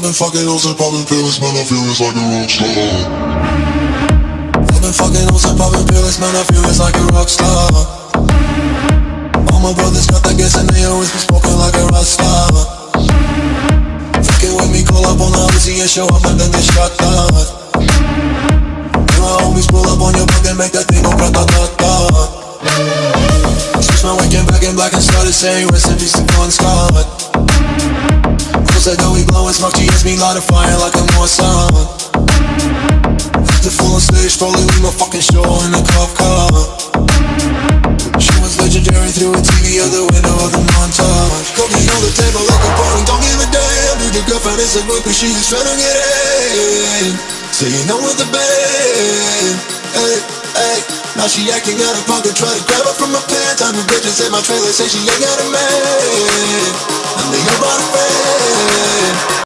I've been fucking hoes and popping pills, man, I feel it's like a rock star. I've been fucking hoes and popping pills, man, I feel it's like a rock star. All my brothers got that gas and they always be smoking like a rock star. Fucking with me, call up on the Uzi and show up and then get shot down. And my homies pull up on your block and make that thing go grata-ta-ta. Switch my waking back in black and started saying rest in peace to Bon Scott. Blowing smoke, she hits me light a fire like a Mossad. The full on stage, probably leave my fucking show in a cop car. She was legendary through a TV out the window of the montage. Cooking on the table like a party, don't give a damn. Dude, your girlfriend is a groupie, she just trying to get in. So you know with the band, hey, hey. Now she acting out of pocket, try to grab her from my pants. I'm a bitches in my trailer, say she ain't got a man.